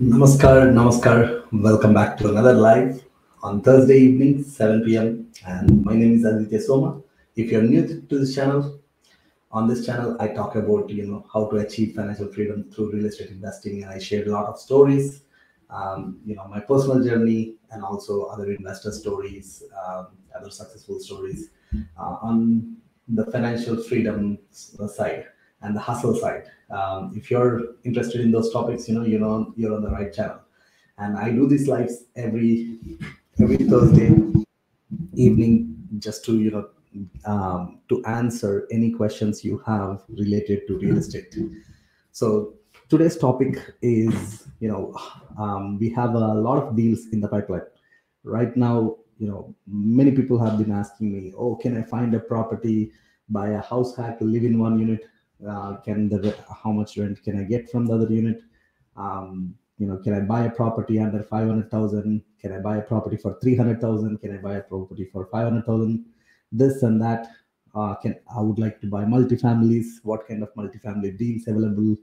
Namaskar, namaskar. Welcome back to another live on Thursday evening, 7 p.m. And my name is Aditya Soma. If you're new to this channel, on this channel, I talk about you know how to achieve financial freedom through real estate investing, and I share a lot of stories, um, you know, my personal journey, and also other investor stories, um, other successful stories uh, on the financial freedom side and the hustle side. Um, if you're interested in those topics, you know, you know, you're on the right channel. And I do these lives every every Thursday evening just to you know um, to answer any questions you have related to real estate. So today's topic is you know um, we have a lot of deals in the pipeline right now. You know, many people have been asking me, "Oh, can I find a property, buy a house hack, live in one unit? Uh, can the how much rent can I get from the other unit? Um, you know, can I buy a property under five hundred thousand? Can I buy a property for three hundred thousand? Can I buy a property for five hundred thousand? This and that. Uh, can I would like to buy multifamilies? What kind of multifamily deals available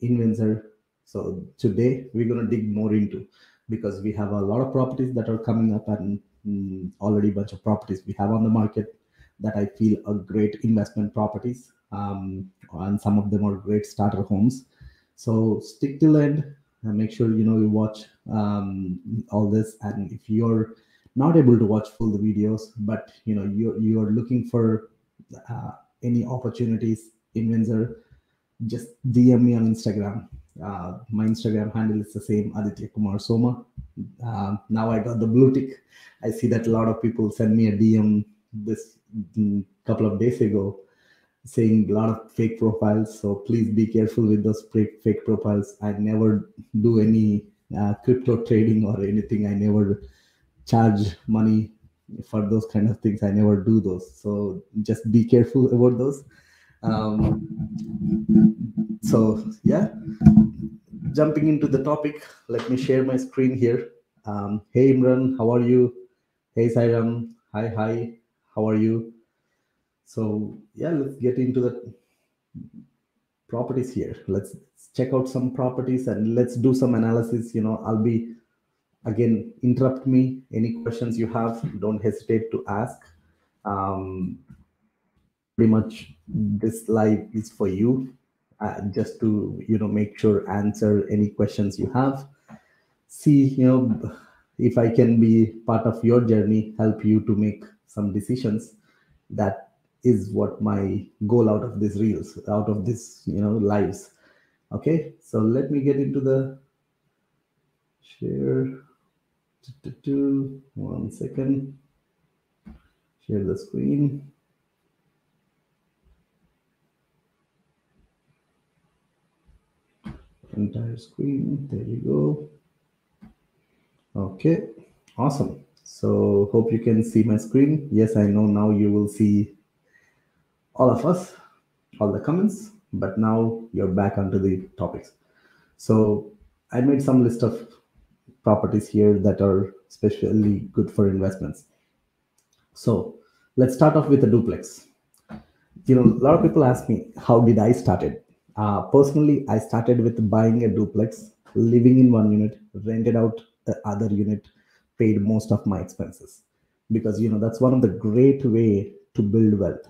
in Windsor? So today we're gonna dig more into because we have a lot of properties that are coming up and mm, already a bunch of properties we have on the market that I feel are great investment properties um, and some of them are great starter homes. So stick till end and make sure you know you watch um, all this. And if you're not able to watch full the videos, but you know you're you're looking for uh, any opportunities in Windsor, just DM me on Instagram. Uh, my Instagram handle is the same, Aditya Kumar Soma. Uh, now I got the blue tick. I see that a lot of people send me a DM this mm, couple of days ago saying a lot of fake profiles so please be careful with those fake, fake profiles. I never do any uh, crypto trading or anything. I never charge money for those kind of things. I never do those. So just be careful about those. Um, so yeah. Jumping into the topic let me share my screen here. Um, hey imran how are you? Hey sairam. Hi hi. How are you so yeah, let's get into the properties here. Let's check out some properties and let's do some analysis. You know, I'll be again interrupt me. Any questions you have, don't hesitate to ask. Um, pretty much this live is for you, uh, just to you know make sure answer any questions you have. See, you know, if I can be part of your journey, help you to make some decisions that is what my goal out of this reels out of this you know lives. Okay so let me get into the share. One second. Share the screen. Entire screen. There you go. Okay awesome. So hope you can see my screen. Yes i know now you will see all of us, all the comments, but now you're back onto the topics. So I made some list of properties here that are especially good for investments. So let's start off with a duplex. You know, a lot of people ask me, how did I started? Uh, personally, I started with buying a duplex, living in one unit, rented out the other unit, paid most of my expenses because you know that's one of the great way to build wealth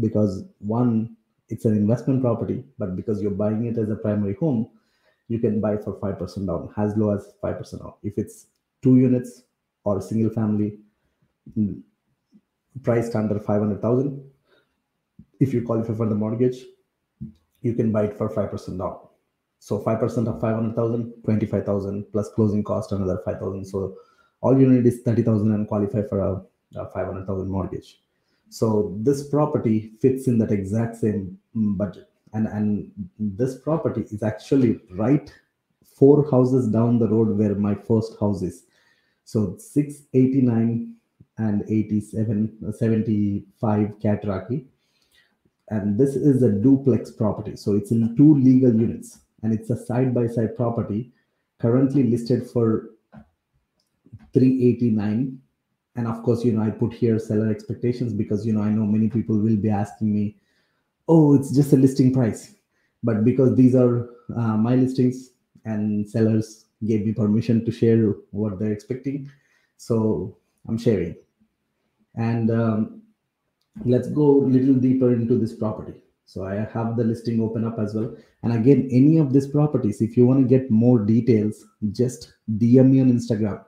because one it's an investment property but because you're buying it as a primary home you can buy for 5% down as low as 5% down. If it's two units or a single family mm, priced under 500000 if you qualify for the mortgage you can buy it for 5% down. So 5% of 500000 25000 plus closing cost another 5000 so all you need is 30000 and qualify for a, a 500000 mortgage so this property fits in that exact same mm, budget. And, and this property is actually right four houses down the road where my first house is. So 689 and 87, 75 Cataraqui. And this is a duplex property. So it's in two legal units and it's a side-by-side -side property currently listed for 389 and of course you know i put here seller expectations because you know i know many people will be asking me oh it's just a listing price. But because these are uh, my listings and sellers gave me permission to share what they're expecting so i'm sharing. And um, let's go a little deeper into this property. So i have the listing open up as well. And again any of these properties if you want to get more details just dm me on instagram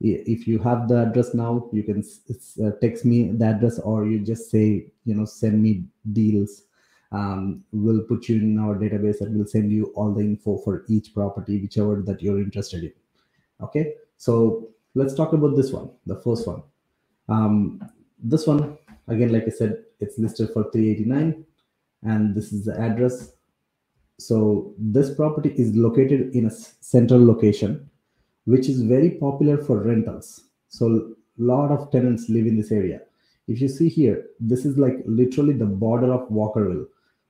if you have the address now you can uh, text me the address or you just say you know send me deals um, we'll put you in our database and we'll send you all the info for each property whichever that you're interested in. Okay? So let's talk about this one the first one. Um, this one again like i said it's listed for 389 and this is the address. So this property is located in a central location which is very popular for rentals. So a lot of tenants live in this area. If you see here this is like literally the border of walkerville.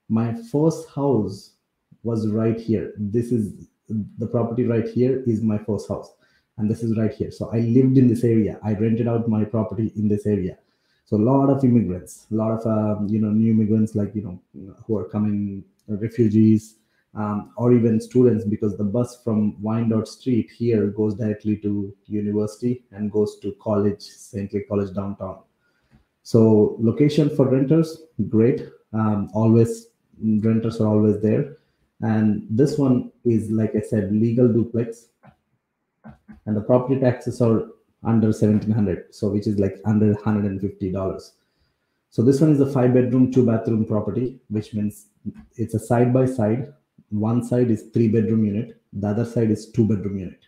My first house was right here. This is the property right here is my first house. And this is right here. So i lived in this area. I rented out my property in this area. So a lot of immigrants a lot of um, you know new immigrants like you know who are coming refugees um, or even students because the bus from Wyandotte Street here goes directly to university and goes to college, St. Clair College downtown. So location for renters, great. Um, always renters are always there. And this one is, like I said, legal duplex. And the property taxes are under 1700 so which is like under 150 dollars so this one is a five bedroom two bathroom property which means it's a side by side one side is three bedroom unit the other side is two bedroom unit.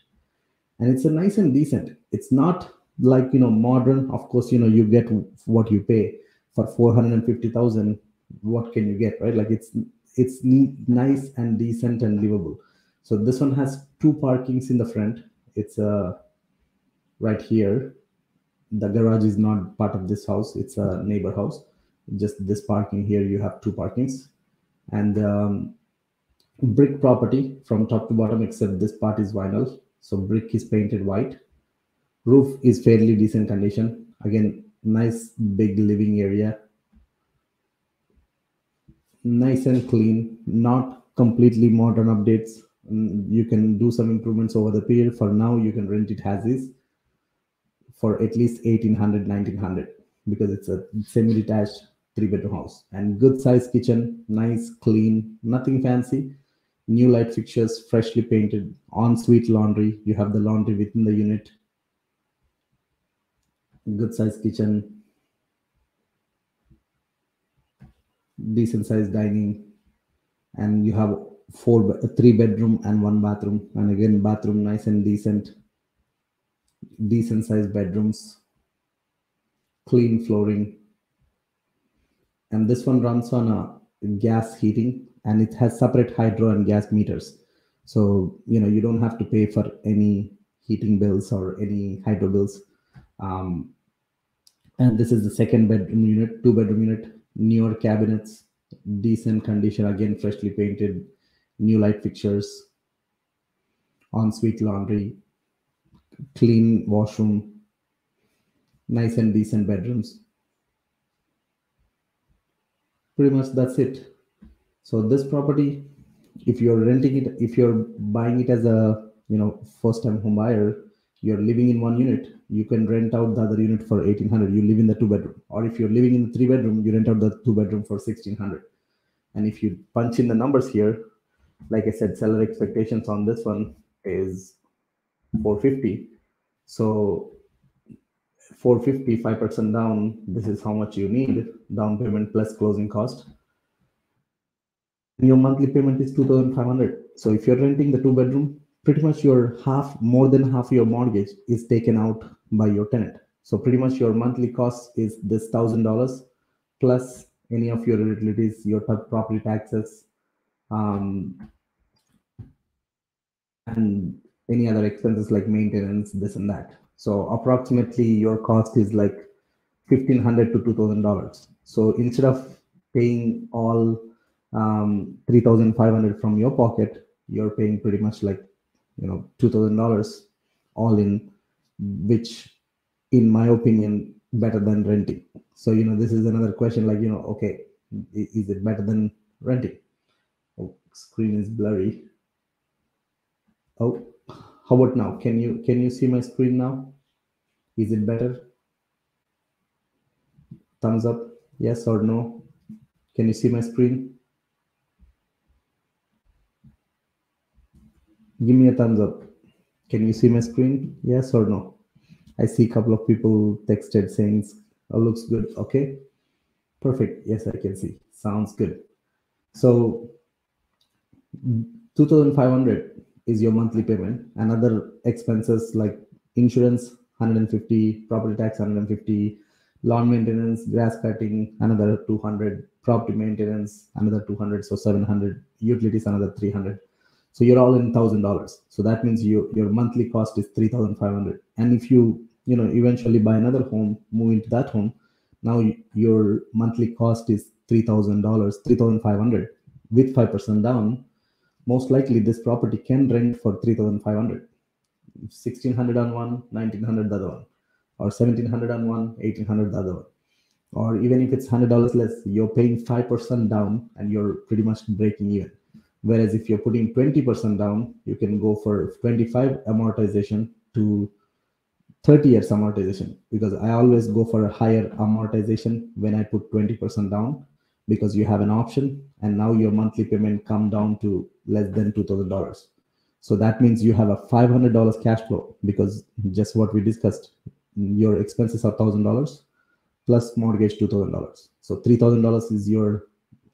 And it's a nice and decent. It's not like you know modern. Of course you know you get what you pay for 450000 what can you get right? Like it's it's nice and decent and livable. So this one has two parkings in the front. It's a right here. The garage is not part of this house. It's a neighbor house. Just this parking here you have two parkings. And um, brick property from top to bottom except this part is vinyl. So brick is painted white. Roof is fairly decent condition. Again nice big living area. Nice and clean. Not completely modern updates. Mm, you can do some improvements over the period. For now you can rent it as is for at least 1800 1900 because it's a semi-detached three bedroom house. And good size kitchen nice clean nothing fancy new light fixtures freshly painted ensuite laundry. You have the laundry within the unit. Good size kitchen. Decent size dining. And you have four three bedroom and one bathroom. And again bathroom nice and decent. Decent sized bedrooms, clean flooring. And this one runs on a gas heating and it has separate hydro and gas meters. So, you know, you don't have to pay for any heating bills or any hydro bills. Um, and this is the second bedroom unit, two bedroom unit, newer cabinets, decent condition, again, freshly painted, new light fixtures, ensuite laundry, clean washroom, nice and decent bedrooms. Pretty much that's it. So this property, if you're renting it, if you're buying it as a you know first time home buyer, you're living in one unit, you can rent out the other unit for 1800 you live in the two bedroom. Or if you're living in the three bedroom you rent out the two bedroom for 1600 and if you punch in the numbers here like i said seller expectations on this one is 450 so 450, 5% down, this is how much you need, down payment plus closing cost. Your monthly payment is 2,500. So if you're renting the two bedroom, pretty much your half, more than half your mortgage is taken out by your tenant. So pretty much your monthly cost is this thousand dollars plus any of your utilities, your property taxes, um, and any other expenses like maintenance, this and that. So approximately your cost is like fifteen hundred to two thousand dollars. So instead of paying all um, three thousand five hundred from your pocket, you're paying pretty much like you know two thousand dollars all in, which in my opinion better than renting. So you know this is another question like you know okay is it better than renting? screen is blurry. Oh, how about now? Can you can you see my screen now? Is it better? Thumbs up, yes or no? Can you see my screen? Give me a thumbs up. Can you see my screen? Yes or no? I see a couple of people texted saying, oh, looks good. Okay, perfect. Yes, I can see. Sounds good. So 2500 is your monthly payment and other expenses like insurance 150 property tax 150 lawn maintenance grass cutting another 200 property maintenance another 200 so 700 utilities another 300 so you're all in thousand dollars. So that means you your monthly cost is 3500 and if you you know eventually buy another home move into that home now your monthly cost is $3000 3500 with 5% down most likely this property can rent for 3500 1600 on one 1900 the other one. Or 1700 on one 1800 the other one. Or even if it's $100 less you're paying 5% down and you're pretty much breaking even. Whereas if you're putting 20% down you can go for 25 amortization to 30 years amortization. Because i always go for a higher amortization when i put 20% down because you have an option and now your monthly payment come down to less than $2000 so that means you have a $500 cash flow because just what we discussed your expenses are $1000 plus mortgage $2000 so $3000 is your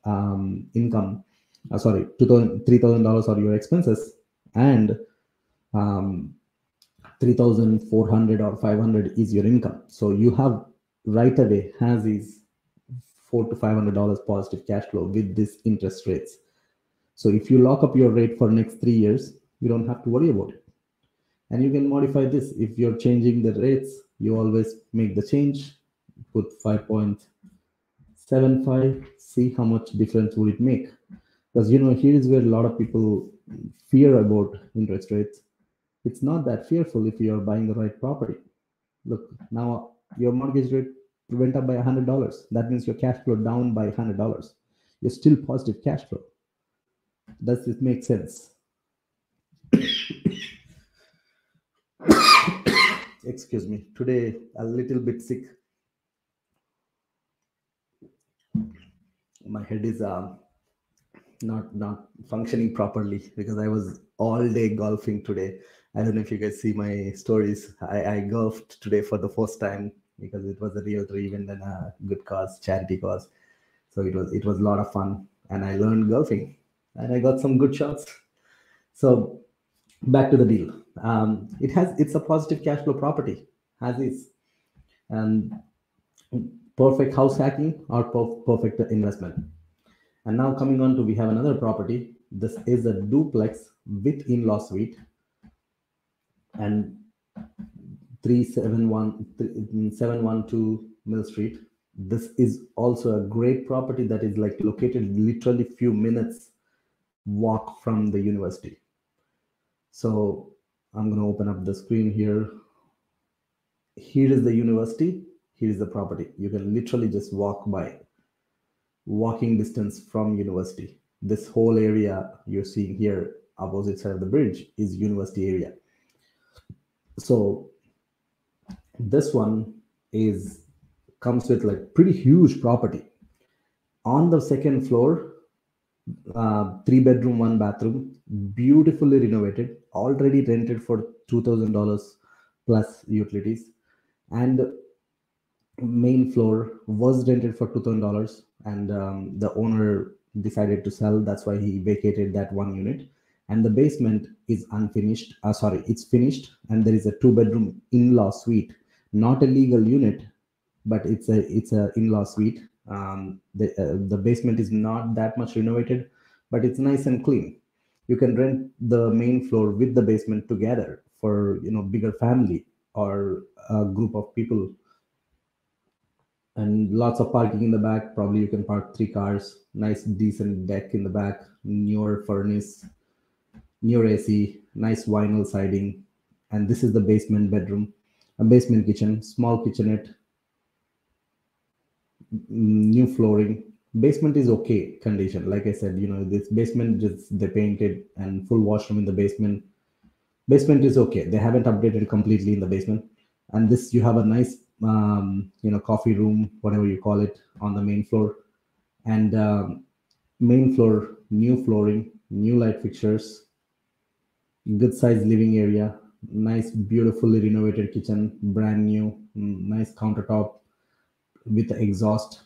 um, income. Uh, sorry $3000 are your expenses and um, 3400 or 500 is your income. So you have right away has these four to five hundred dollars positive cash flow with this interest rates. So if you lock up your rate for next three years you don't have to worry about it. And you can modify this. If you're changing the rates you always make the change. Put 5.75 see how much difference would it make. Because you know here is where a lot of people fear about interest rates. It's not that fearful if you're buying the right property. Look now your mortgage rate went up by $100 that means your cash flow down by $100 you're still positive cash flow. Does this make sense excuse me today a little bit sick my head is uh, not not functioning properly because i was all day golfing today i don't know if you guys see my stories i, I golfed today for the first time because it was a realtor event and a good cause, charity cause. So it was it was a lot of fun, and I learned golfing, and I got some good shots. So back to the deal. Um, it has it's a positive cash flow property, has is, and perfect house hacking or perfect investment. And now coming on to we have another property. This is a duplex with in-law suite, and 3712 Mill Street. This is also a great property that is like located literally few minutes walk from the university. So I'm going to open up the screen here. Here is the university. Here is the property. You can literally just walk by walking distance from university. This whole area you're seeing here opposite side of the bridge is university area. So this one is comes with like pretty huge property on the second floor uh, three bedroom one bathroom beautifully renovated already rented for $2000 plus utilities and main floor was rented for $2000 and um, the owner decided to sell that's why he vacated that one unit and the basement is unfinished uh, sorry it's finished and there is a two bedroom in-law suite not a legal unit, but it's a it's a in-law suite. Um, the uh, the basement is not that much renovated, but it's nice and clean. You can rent the main floor with the basement together for you know bigger family or a group of people. And lots of parking in the back. Probably you can park three cars. Nice decent deck in the back. Newer furnace, newer AC, nice vinyl siding, and this is the basement bedroom a basement kitchen, small kitchenette, mm, new flooring, basement is okay condition. Like i said you know this basement just they painted and full washroom in the basement. Basement is okay. They haven't updated completely in the basement. And this you have a nice um, you know coffee room whatever you call it on the main floor. And um, main floor new flooring new light fixtures good size living area nice beautifully renovated kitchen brand new nice countertop with exhaust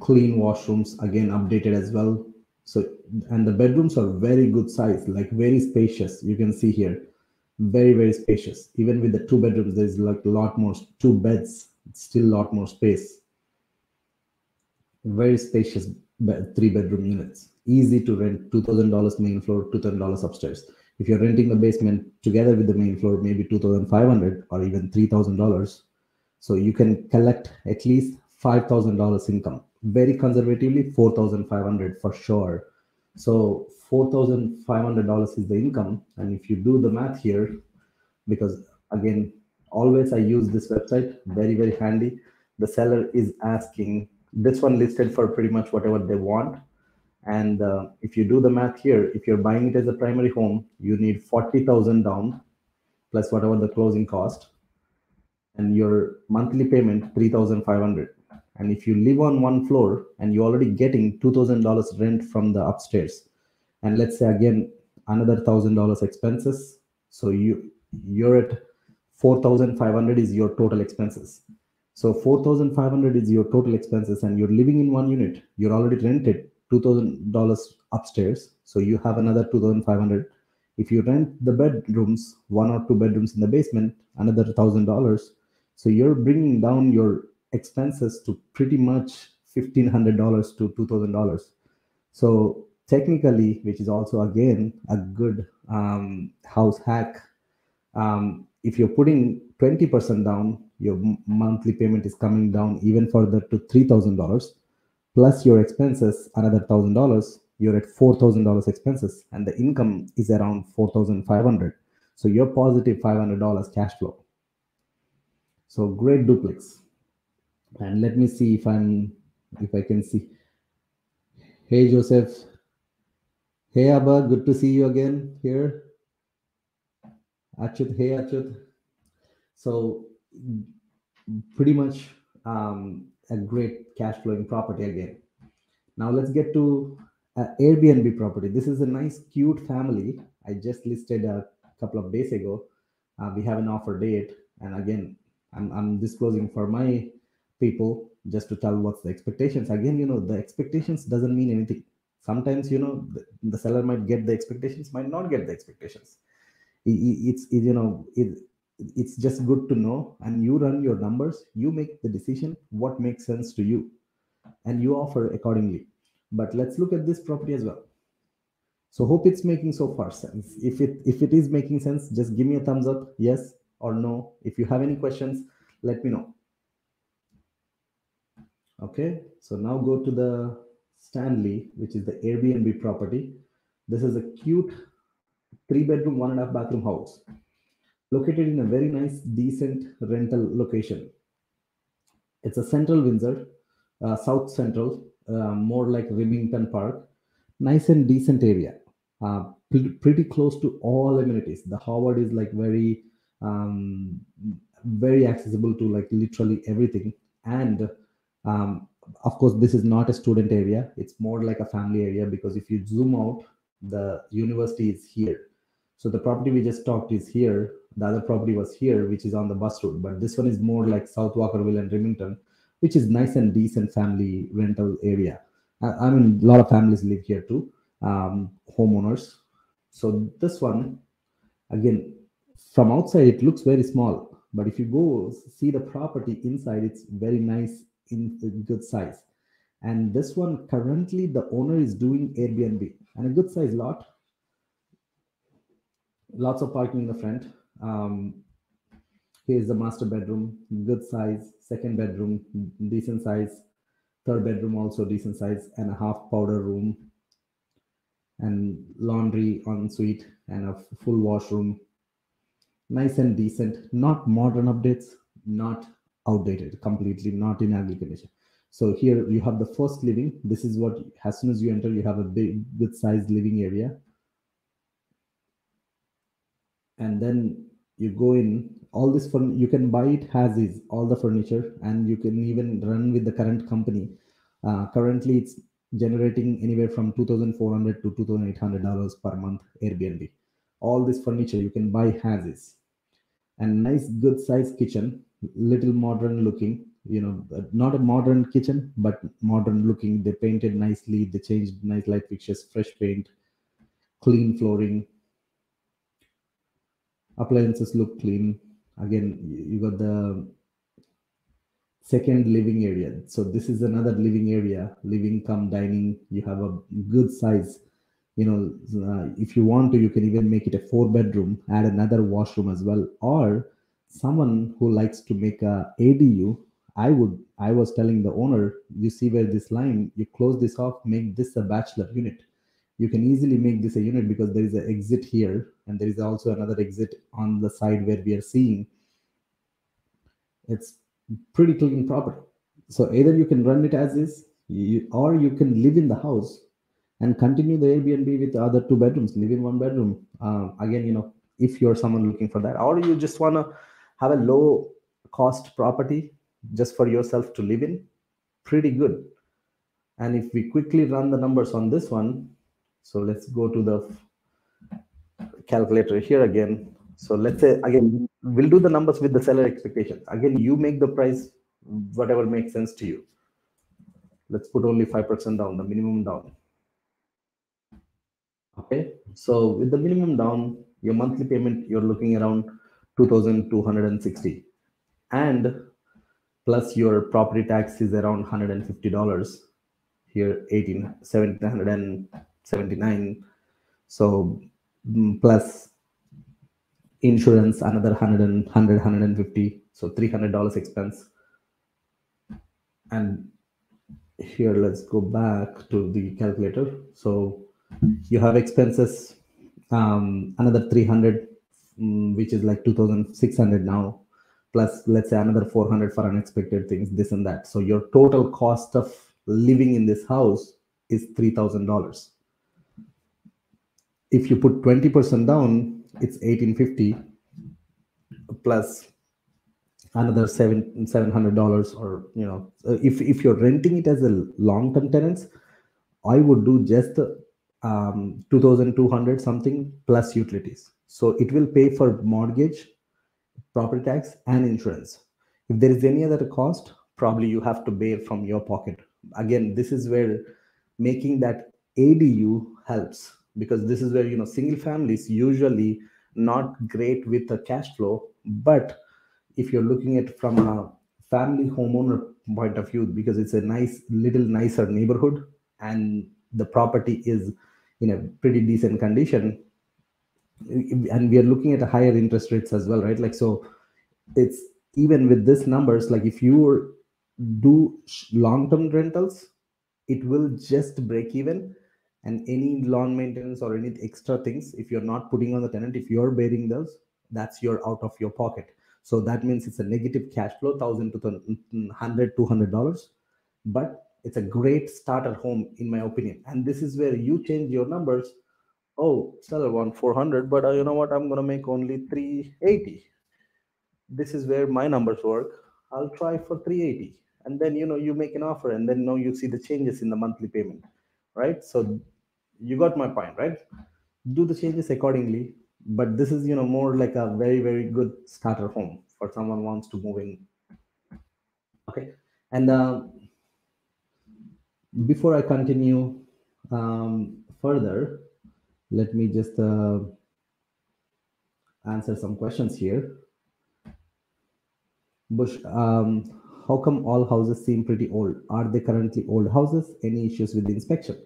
clean washrooms again updated as well. So and the bedrooms are very good size like very spacious you can see here. Very very spacious. Even with the two bedrooms there's like a lot more two beds still a lot more space. Very spacious three bedroom units. Easy to rent $2000 main floor $2000 upstairs. If you're renting the basement together with the main floor maybe 2500 or even $3000 so you can collect at least $5000 income very conservatively 4500 for sure. So $4500 is the income. And if you do the math here because again always i use this website very very handy. The seller is asking this one listed for pretty much whatever they want. And uh, if you do the math here if you're buying it as a primary home you need 40000 down plus whatever the closing cost. And your monthly payment 3500 and if you live on one floor and you're already getting $2000 rent from the upstairs and let's say again another $1000 expenses so you you're at 4500 is your total expenses. So 4500 is your total expenses and you're living in one unit you're already rented $2000 upstairs so you have another 2500 if you rent the bedrooms one or two bedrooms in the basement another $1000 so you're bringing down your expenses to pretty much $1500 to $2000 so technically which is also again a good um, house hack um, if you're putting 20% down your monthly payment is coming down even further to $3000 plus your expenses another thousand dollars you're at four thousand dollars expenses and the income is around four thousand five hundred. So you're positive positive five hundred dollars cash flow. So great duplex and let me see if i'm if i can see hey joseph hey abba good to see you again here achut hey achut so pretty much um, a great cash flowing property again. Now let's get to uh, Airbnb property. This is a nice, cute family. I just listed a couple of days ago. Uh, we have an offer date, and again, I'm, I'm disclosing for my people just to tell what's the expectations. Again, you know, the expectations doesn't mean anything. Sometimes, you know, the, the seller might get the expectations, might not get the expectations. It, it, it's it, you know it, it's just good to know and you run your numbers you make the decision what makes sense to you and you offer accordingly but let's look at this property as well so hope it's making so far sense if it if it is making sense just give me a thumbs up yes or no if you have any questions let me know okay so now go to the stanley which is the airbnb property this is a cute three bedroom one and a half bathroom house located in a very nice, decent rental location. It's a central Windsor, uh, south central, uh, more like Remington Park. Nice and decent area. Uh, pretty close to all amenities. The Howard is like very, um, very accessible to like literally everything. And um, of course, this is not a student area. It's more like a family area because if you zoom out, the university is here. So the property we just talked is here the other property was here, which is on the bus route, but this one is more like South Walkerville and Remington, which is nice and decent family rental area. I, I mean, a lot of families live here too, um, homeowners. So this one, again, from outside it looks very small, but if you go see the property inside, it's very nice in, in good size. And this one currently the owner is doing Airbnb and a good size lot. Lots of parking in the front um, here's the master bedroom, good size, second bedroom, decent size, third bedroom also decent size, and a half powder room, and laundry en suite, and a full washroom. Nice and decent, not modern updates, not outdated, completely not in condition. So here you have the first living. This is what, as soon as you enter, you have a big, good sized living area. And then you go in, all this fun, you can buy it as is, all the furniture, and you can even run with the current company. Uh, currently, it's generating anywhere from 2400 to $2,800 per month Airbnb. All this furniture you can buy has is. And nice, good size kitchen, little modern looking, you know not a modern kitchen but modern looking. They painted nicely they changed nice light fixtures fresh paint clean flooring. Appliances look clean. Again you got the second living area. So this is another living area living come dining. You have a good size. You know uh, if you want to you can even make it a four bedroom add another washroom as well. Or someone who likes to make a adu I would, I was telling the owner, you see where this line, you close this off, make this a bachelor unit. You can easily make this a unit because there is an exit here and there is also another exit on the side where we are seeing. It's pretty clean property. So either you can run it as is, you, or you can live in the house and continue the Airbnb with the other two bedrooms, live in one bedroom. Um, again, you know, if you're someone looking for that, or you just want to have a low cost property just for yourself to live in pretty good. And if we quickly run the numbers on this one so let's go to the calculator here again. So let's say again we'll do the numbers with the seller expectation. Again you make the price whatever makes sense to you. Let's put only 5% down the minimum down. Okay so with the minimum down your monthly payment you're looking around 2260 and plus your property tax is around $150 here 18 1779 so mm, plus insurance another 100 100 150 so $300 expense. And here let's go back to the calculator. So you have expenses um, another 300 um, which is like 2600 now plus let's say another 400 for unexpected things this and that. So your total cost of living in this house is $3000 if you put 20% down it's 1850 plus another seven seven hundred dollars or you know if if you're renting it as a long-term tenants i would do just um 2200 something plus utilities so it will pay for mortgage property tax and insurance. If there is any other cost probably you have to bear from your pocket. Again this is where making that adu helps because this is where you know single families usually not great with the cash flow. But if you're looking at from a family homeowner point of view because it's a nice little nicer neighborhood and the property is in a pretty decent condition and we are looking at higher interest rates as well right? Like so it's even with this numbers like if you do long-term rentals it will just break even. And any lawn maintenance or any extra things if you're not putting on the tenant if you're bearing those that's your out of your pocket. So that means it's a negative cash flow thousand to hundred two hundred dollars. But it's a great starter home in my opinion. And this is where you change your numbers oh seller want 400 but uh, you know what? I'm gonna make only 380 this is where my numbers work. I'll try for 380 and then you know you make an offer and then you you see the changes in the monthly payment right? So you got my point right? Do the changes accordingly but this is you know more like a very very good starter home for someone wants to move in. Okay. And uh, before i continue um, further let me just uh, answer some questions here. Bush, um, how come all houses seem pretty old? Are they currently old houses? Any issues with inspection?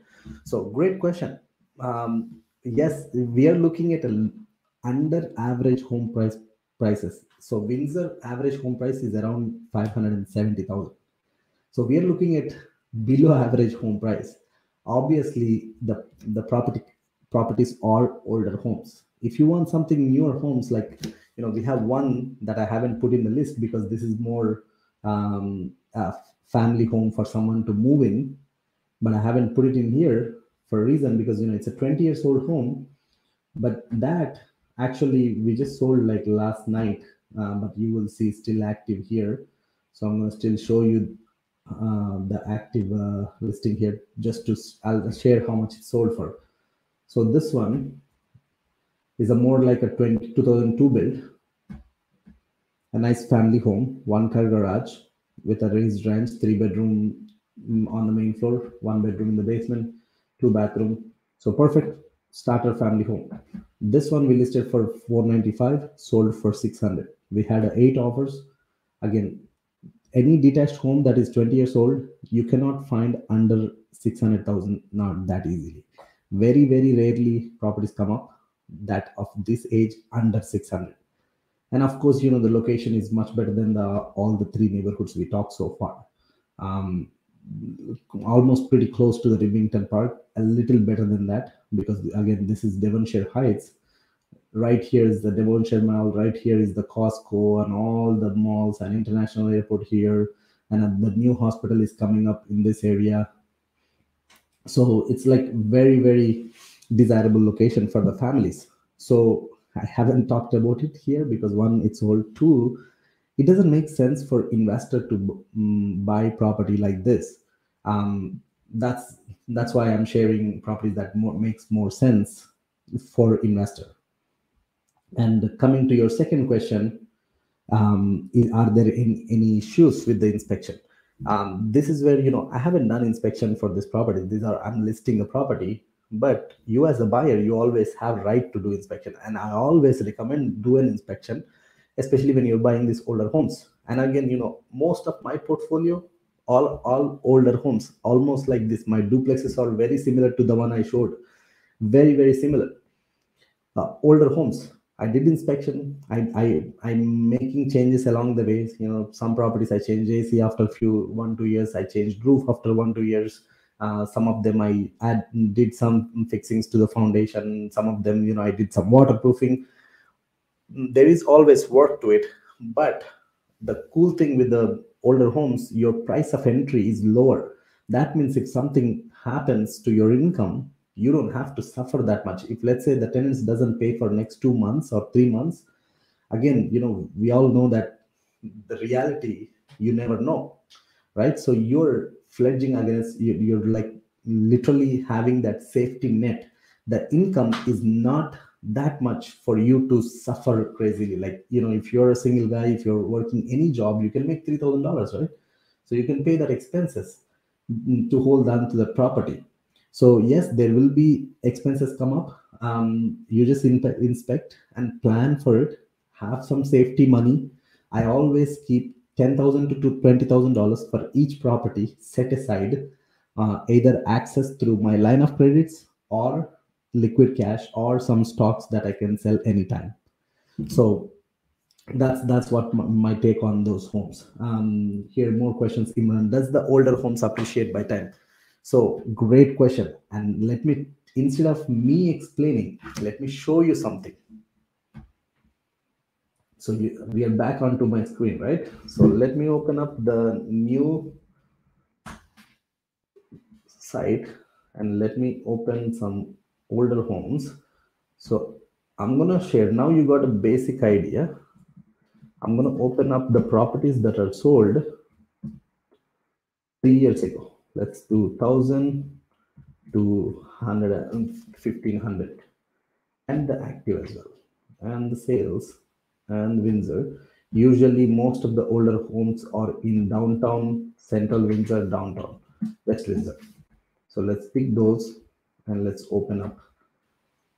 So great question. Um, yes, we are looking at a under average home price prices. So Windsor average home price is around 570,000. So we are looking at below average home price. Obviously, the, the property properties are older homes. If you want something newer homes, like you know, we have one that I haven't put in the list because this is more um, a family home for someone to move in, but I haven't put it in here for a reason because you know it's a 20 years old home, but that actually we just sold like last night, uh, but you will see still active here. So I'm gonna still show you uh, the active uh, listing here just to I'll share how much it sold for. So this one is a more like a 20, 2002 build a nice family home, one car garage with a raised ranch, three bedroom mm, on the main floor, one bedroom in the basement, two bathroom. So perfect starter family home. This one we listed for 495, sold for 600. We had eight offers. Again, any detached home that is 20 years old, you cannot find under 600,000, not that easily. Very, very rarely properties come up that of this age under 600 and of course you know the location is much better than the all the three neighborhoods we talked so far um, almost pretty close to the Remington Park, a little better than that because again this is Devonshire Heights. Right here is the Devonshire Mall. Right here is the Costco and all the malls and international airport here, and the new hospital is coming up in this area. So it's like very very desirable location for the families. So I haven't talked about it here because one, it's old. Two, it doesn't make sense for investor to um, buy property like this. Um, that's that's why I'm sharing properties that more, makes more sense for investor. And coming to your second question, um, are there any, any issues with the inspection? Um, this is where you know I haven't done inspection for this property. These are I'm listing a property but you as a buyer you always have right to do inspection. And i always recommend do an inspection especially when you're buying these older homes. And again you know most of my portfolio all all older homes almost like this my duplexes are very similar to the one i showed. Very very similar. Uh, older homes i did inspection i i i'm making changes along the way you know some properties i changed ac after a few one two years i changed roof after one two years uh, some of them I add, did some fixings to the foundation. Some of them, you know, I did some waterproofing. There is always work to it, but the cool thing with the older homes, your price of entry is lower. That means if something happens to your income, you don't have to suffer that much. If let's say the tenants doesn't pay for next two months or three months, again, you know, we all know that the reality you never know, right? So you're fledging against you, you're like literally having that safety net the income is not that much for you to suffer crazily like you know if you're a single guy if you're working any job you can make $3000 right so you can pay that expenses to hold on to the property so yes there will be expenses come up um, you just inspect and plan for it have some safety money i always keep ten thousand to twenty thousand dollars for each property set aside, uh, either access through my line of credits or liquid cash or some stocks that I can sell anytime. So that's that's what my, my take on those homes. Um, here more questions. Imran, does the older homes appreciate by time? So great question. And let me instead of me explaining, let me show you something. So you, we are back onto my screen, right? So let me open up the new site and let me open some older homes. So I'm gonna share, now you got a basic idea. I'm gonna open up the properties that are sold three years ago. Let's do 1000 to 100 and 1500 and the active as well and the sales and Windsor. Usually, most of the older homes are in downtown, central Windsor, downtown, West Windsor. So let's pick those and let's open up.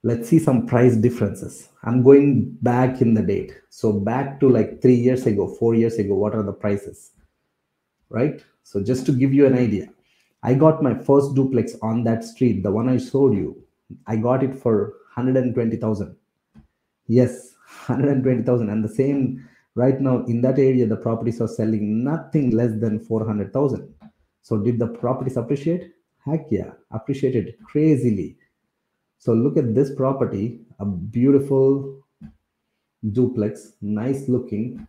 Let's see some price differences. I'm going back in the date. So back to like three years ago, four years ago, what are the prices? Right? So just to give you an idea, I got my first duplex on that street, the one I showed you. I got it for 120,000. Yes, 120,000 and the same right now in that area the properties are selling nothing less than 400,000 so did the properties appreciate? Heck yeah appreciated crazily. So look at this property a beautiful duplex nice looking.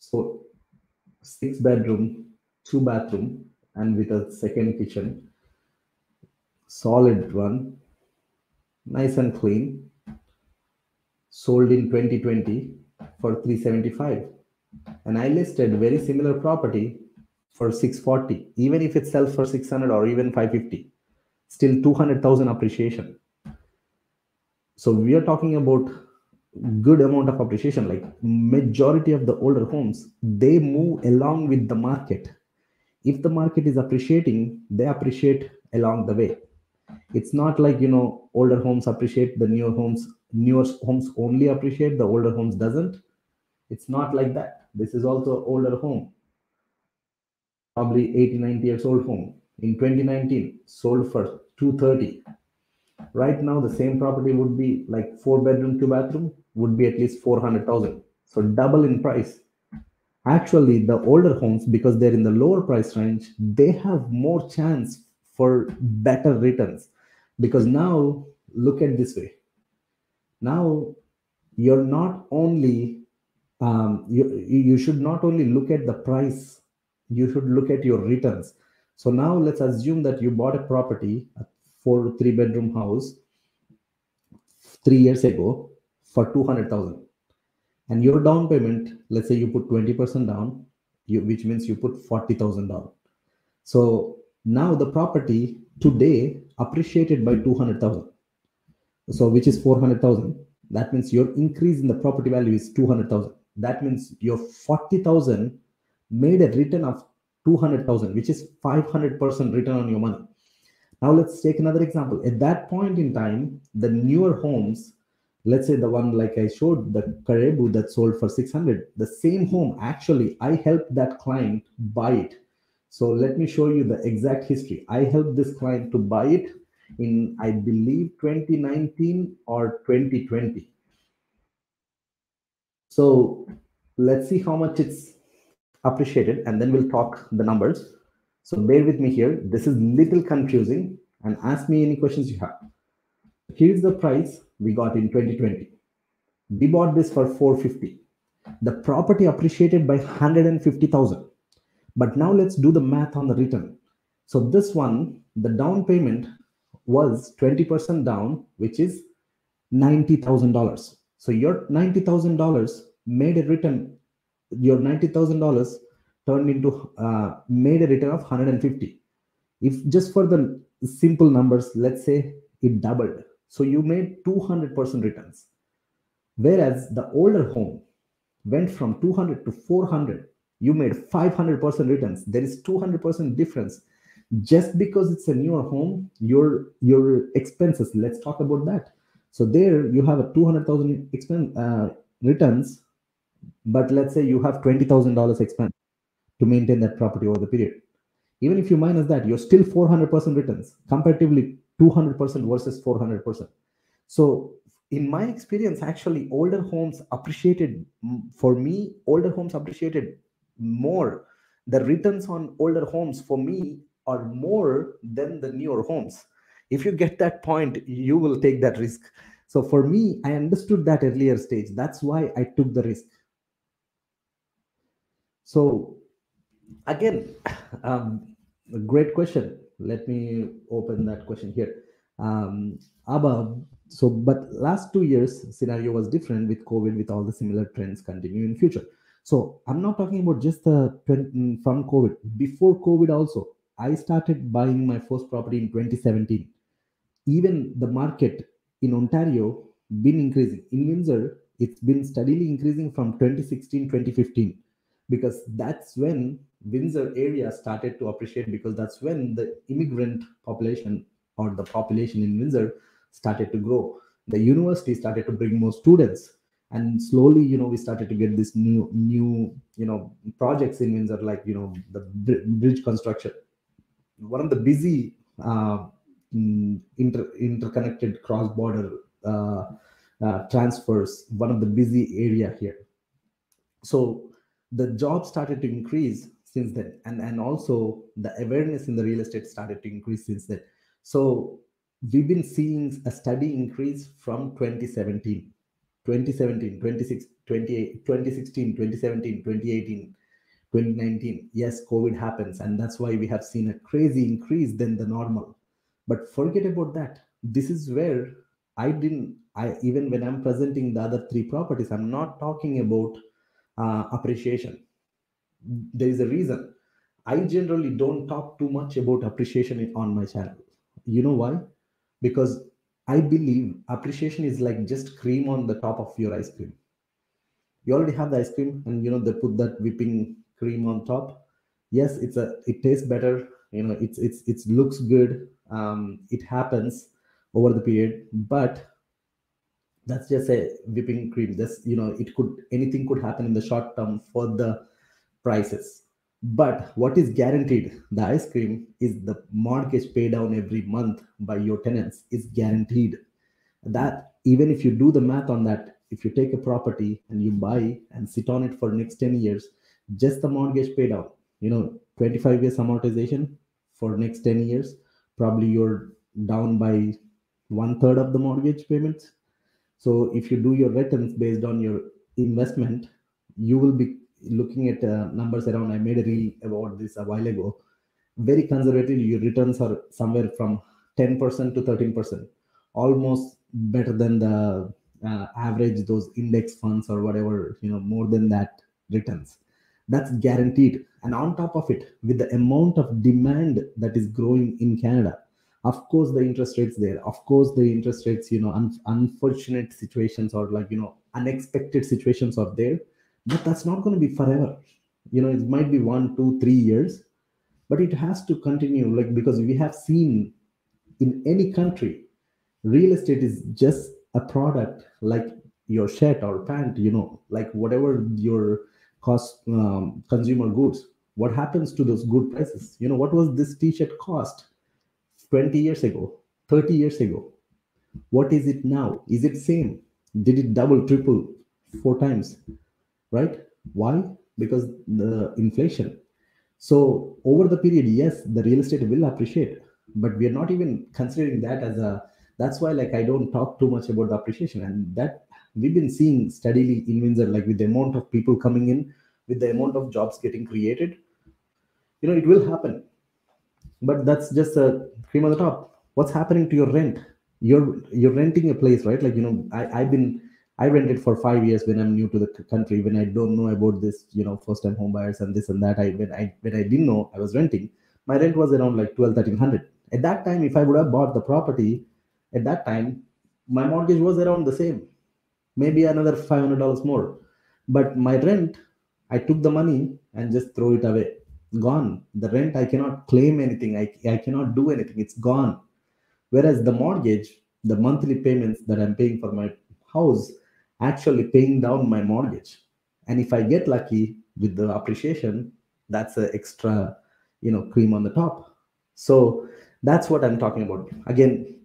So six bedroom, two bathroom, and with a second kitchen. Solid one, nice and clean. Sold in 2020 for 375. And I listed very similar property for 640, even if it sells for 600 or even 550, still 200,000 appreciation. So we are talking about good amount of appreciation like majority of the older homes they move along with the market if the market is appreciating they appreciate along the way. It's not like you know older homes appreciate the newer homes newer homes only appreciate the older homes doesn't. It's not like that. This is also older home. Probably 80 90 years old home. In 2019 sold for 230 right now the same property would be like four bedroom two bathroom would be at least 400000 so double in price actually the older homes because they're in the lower price range they have more chance for better returns. Because now look at this way. Now you're not only um, you, you should not only look at the price you should look at your returns. So now let's assume that you bought a property a four three bedroom house three years ago for 200000 and your down payment let's say you put 20% down you, which means you put 40000 down. So now the property today appreciated by 200000 so which is 400000 that means your increase in the property value is 200000 that means your 40000 made a return of 200000 which is 500% return on your money. Now let's take another example. At that point in time the newer homes let's say the one like i showed the Caribou that sold for 600 the same home actually i helped that client buy it. So let me show you the exact history. I helped this client to buy it in i believe 2019 or 2020 so let's see how much it's appreciated and then we'll talk the numbers. So bear with me here. This is little confusing and ask me any questions you have here's the price we got in 2020 we bought this for 450 the property appreciated by 150000 but now let's do the math on the return. So this one the down payment was 20% down which is $90000 so your $90000 made a return. Your $90000 turned into uh, made a return of 150 if just for the simple numbers let's say it doubled so you made 200% returns. Whereas the older home went from 200 to 400, you made 500% returns. There is 200% difference. Just because it's a newer home, your your expenses. Let's talk about that. So there you have a 200,000 expense uh, returns, but let's say you have $20,000 expense to maintain that property over the period. Even if you minus that, you're still 400% returns. Comparatively, 200% versus 400%. So, in my experience, actually, older homes appreciated, for me, older homes appreciated more. The returns on older homes for me are more than the newer homes. If you get that point, you will take that risk. So, for me, I understood that earlier stage. That's why I took the risk. So, again, um, a great question let me open that question here. Um abba so but last two years scenario was different with covid with all the similar trends continue in future. So i'm not talking about just the trend mm, from covid. Before covid also i started buying my first property in 2017 even the market in ontario been increasing. In windsor it's been steadily increasing from 2016 2015 because that's when Windsor area started to appreciate because that's when the immigrant population or the population in Windsor started to grow. The university started to bring more students, and slowly, you know, we started to get this new, new, you know, projects in Windsor, like you know, the bridge construction. One of the busy uh, mm, inter, interconnected cross-border uh, uh, transfers. One of the busy area here. So the jobs started to increase since then. And and also the awareness in the real estate started to increase since then. So we've been seeing a steady increase from 2017 2017 26 28 2016 2017 2018 2019 yes covid happens and that's why we have seen a crazy increase than the normal. But forget about that. This is where i didn't i even when i'm presenting the other three properties i'm not talking about uh, appreciation there is a reason. I generally don't talk too much about appreciation on my channel. You know why? Because i believe appreciation is like just cream on the top of your ice cream. You already have the ice cream and you know they put that whipping cream on top. Yes it's a it tastes better you know it's it's it looks good um it happens over the period but that's just a whipping cream. This you know it could anything could happen in the short term for the prices. But what is guaranteed the ice cream is the mortgage pay down every month by your tenants is guaranteed. That even if you do the math on that if you take a property and you buy and sit on it for next 10 years just the mortgage paid out you know 25 years amortization for next 10 years probably you're down by one third of the mortgage payments. So if you do your returns based on your investment you will be looking at uh, numbers around i made a reel about this a while ago. Very conservative your returns are somewhere from 10% to 13% almost better than the uh, average those index funds or whatever you know more than that returns. That's guaranteed. And on top of it with the amount of demand that is growing in canada of course the interest rates there. Of course the interest rates you know un- unfortunate situations or like you know unexpected situations are there but that's not going to be forever. You know it might be one two three years but it has to continue like because we have seen in any country real estate is just a product like your shirt or pant you know like whatever your cost um, consumer goods. What happens to those good prices? You know what was this t-shirt cost 20 years ago 30 years ago? What is it now? Is it same? Did it double triple four times right? Why? Because the inflation. So over the period yes the real estate will appreciate but we are not even considering that as a that's why like i don't talk too much about the appreciation and that we've been seeing steadily in windsor like with the amount of people coming in with the amount of jobs getting created you know it will happen. But that's just a cream on the top. What's happening to your rent? You're you're renting a place right? Like you know i i've been i rented for five years when i'm new to the country when i don't know about this you know first time home buyers and this and that. I when i when i didn't know i was renting my rent was around like 12 1300 at that time if i would have bought the property at that time my mortgage was around the same maybe another $500 more. But my rent i took the money and just throw it away. Gone. The rent i cannot claim anything. I, I cannot do anything. It's gone. Whereas the mortgage the monthly payments that i'm paying for my house actually paying down my mortgage. And if i get lucky with the appreciation that's an extra you know cream on the top. So that's what i'm talking about. Again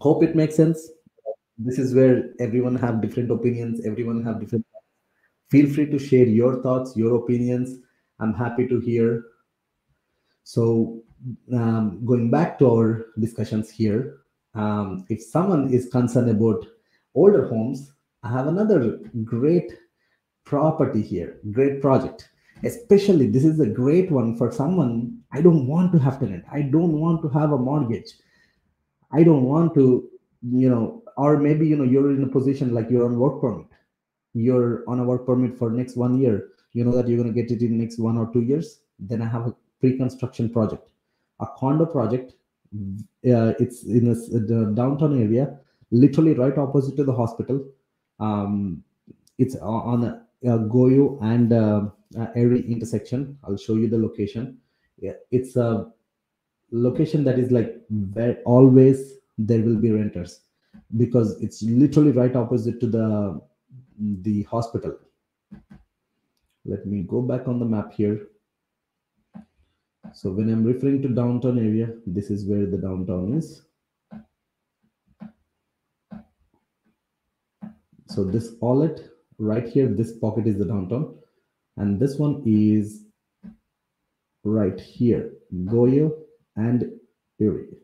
hope it makes sense. This is where everyone have different opinions everyone have different feel free to share your thoughts your opinions. I'm happy to hear. So um, going back to our discussions here um, if someone is concerned about older homes i have another great property here great project. Especially this is a great one for someone i don't want to have tenant. I don't want to have a mortgage. I don't want to you know or maybe you know you're in a position like you're on work permit. You're on a work permit for next one year. You know that you're going to get it in next one or two years? Then i have a pre-construction project. A condo project uh, it's in a, the downtown area literally right opposite to the hospital um, it's on a, a Goyeau and uh, uh, Erie intersection. I'll show you the location. Yeah, it's a location that is like where always there will be renters because it's literally right opposite to the the hospital. Let me go back on the map here. So when i'm referring to downtown area this is where the downtown is so this it right here this pocket is the downtown and this one is right here Goyeau and Erie.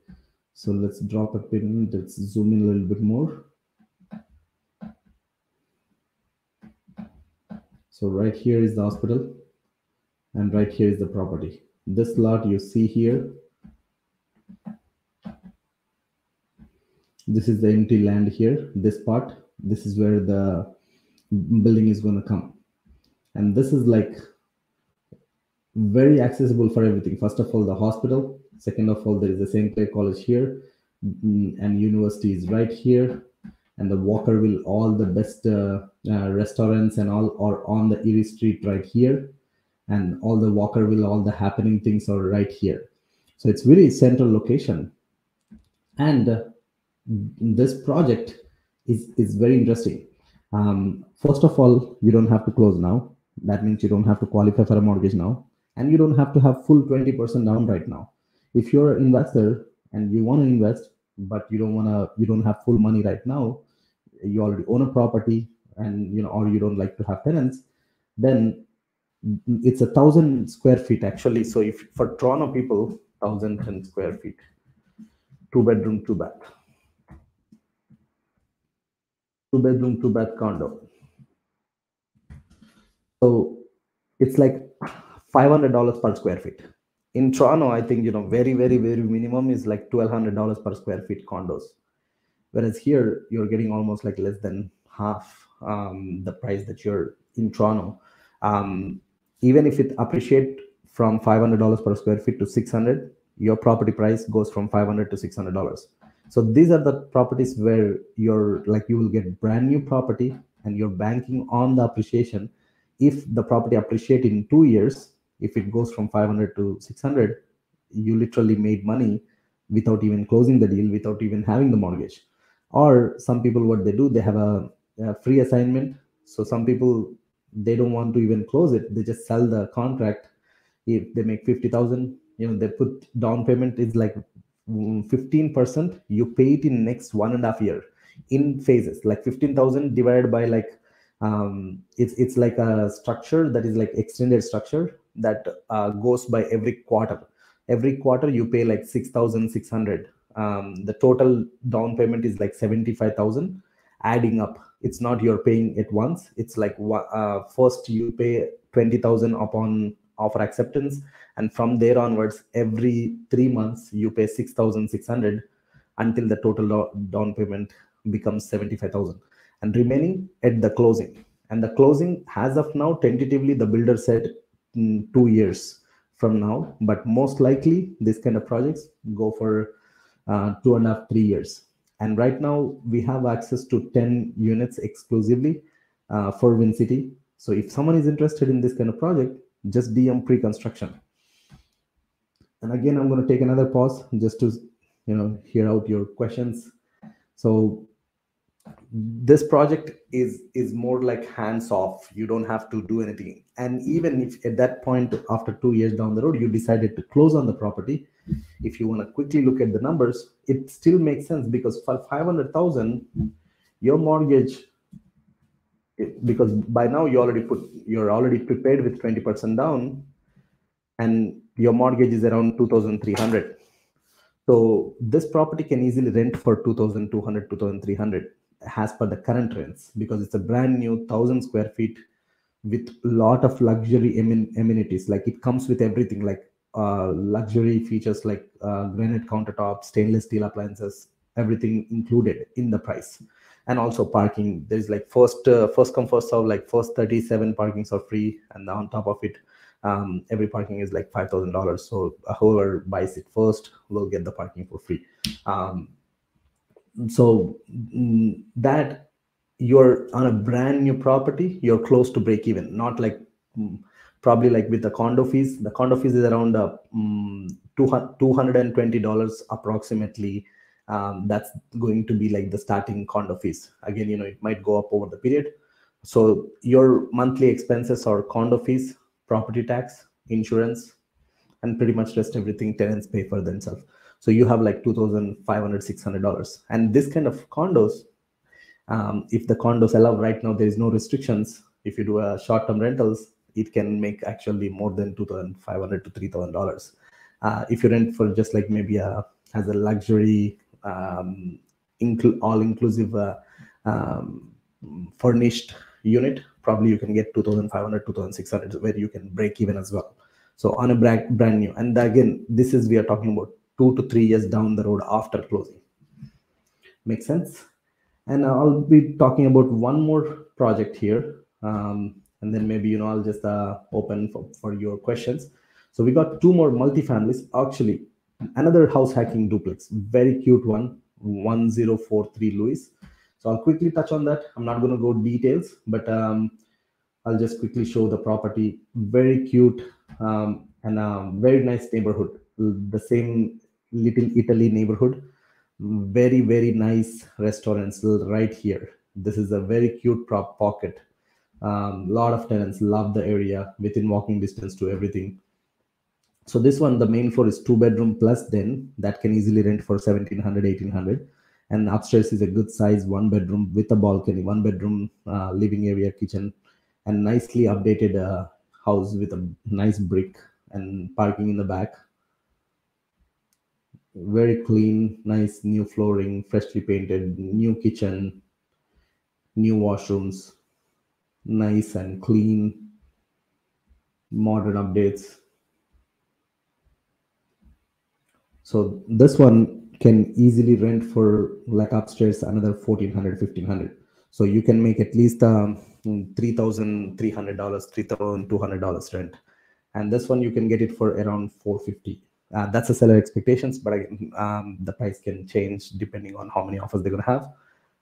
So let's drop a pin. Let's zoom in a little bit more. So right here is the hospital. and right here is the property. This lot you see here, this is the empty land here, this part, this is where the building is going to come. And this is like very accessible for everything. First of all, the hospital. Second of all, there is the St. Clair College here mm, and university is right here. And the Walkerville, all the best uh, uh, restaurants and all are on the Erie Street right here. And all the Walkerville, all the happening things are right here. So it's really central location. And uh, this project is, is very interesting. Um, first of all, you don't have to close now. That means you don't have to qualify for a mortgage now. And you don't have to have full 20% down right now. If you're an investor and you want to invest but you don't want to you don't have full money right now you already own a property and you know or you don't like to have tenants then it's a thousand square feet actually. So if for toronto people thousand square feet. Two bedroom two bath two bedroom two bath condo so it's like $500 per square feet. In Toronto, I think, you know, very, very, very minimum is like $1,200 per square feet condos. Whereas here, you're getting almost like less than half um, the price that you're in Toronto. Um, even if it appreciate from $500 per square feet to 600, your property price goes from 500 to $600. So these are the properties where you're like, you will get brand new property and you're banking on the appreciation. If the property appreciate in two years, if it goes from 500 to 600 you literally made money without even closing the deal without even having the mortgage. Or some people what they do they have a, a free assignment. So some people they don't want to even close it. They just sell the contract. If they make 50000 you know they put down payment is like 15% you pay it in next one and a half year in phases like 15000 divided by like um, it's it's like a structure that is like extended structure that uh, goes by every quarter. Every quarter you pay like 6600 um, the total down payment is like 75000 adding up it's not you're paying it once it's like uh, first you pay 20000 upon offer acceptance. And from there onwards every 3 months you pay 6600 until the total down payment becomes 75000 and remaining at the closing. And the closing as of now tentatively the builder said two years from now. But most likely this kind of projects go for uh, two and a half three years. And right now we have access to 10 units exclusively uh, for City. so if someone is interested in this kind of project just dm pre-construction. And again i'm going to take another pause just to you know hear out your questions. So this project is is more like hands off. You don't have to do anything. And even if at that point after two years down the road you decided to close on the property if you want to quickly look at the numbers it still makes sense because for 500000 your mortgage because by now you already put you're already prepared with 20% down and your mortgage is around 2300 so this property can easily rent for 2200 2300 as per the current rents because it's a brand new 1000 square feet with a lot of luxury amenities. Like it comes with everything like uh, luxury features like uh, granite countertops stainless steel appliances everything included in the price and also parking. There's like first uh, first come first serve like first 37 parkings are free and on top of it um, every parking is like five thousand dollars. So whoever buys it first will get the parking for free. Um, so mm, that you're on a brand new property you're close to break even. Not like mm, probably like with the condo fees. The condo fees is around uh, um, $220 approximately um, that's going to be like the starting condo fees. Again you know it might go up over the period. So your monthly expenses are condo fees property tax insurance and pretty much just everything tenants pay for themselves. So you have like 2500 600 dollars. And this kind of condos um, if the condos allow right now there is no restrictions. If you do a short-term rentals it can make actually more than 2500 to 3000 dollars. Uh, if you rent for just like maybe a as a luxury um, incl- all-inclusive uh, um, furnished unit probably you can get 2500 2600 where you can break even as well So on a brand, brand new, and again, this is we are talking about two to three years down the road after closing. Make sense? And I'll be talking about one more project here, um, and then maybe you know I'll just uh, open for, for your questions. So we got two more multifamilies. Actually, another house hacking duplex, very cute one, 1043 Louis. So I'll quickly touch on that. I'm not going to go details, but um, I'll just quickly show the property. Very cute um, and a very nice neighborhood. The same little Italy neighborhood. Very, very nice restaurants right here. This is a very cute prop pocket. A um, lot of tenants love the area within walking distance to everything. So this one, the main floor is two bedroom plus den that can easily rent for 1700, 1800. And upstairs is a good size one bedroom with a balcony, one bedroom uh, living area, kitchen, and nicely updated uh, house with a nice brick and parking in the back. Very clean nice new flooring freshly painted new kitchen new washrooms. Nice and clean modern updates so this one can easily rent for like upstairs another 1400 1500 so you can make at least um, $3,300, $3,200 rent. And this one, you can get it for around 450 uh, That's the seller expectations, but again, um, the price can change depending on how many offers they're going to have.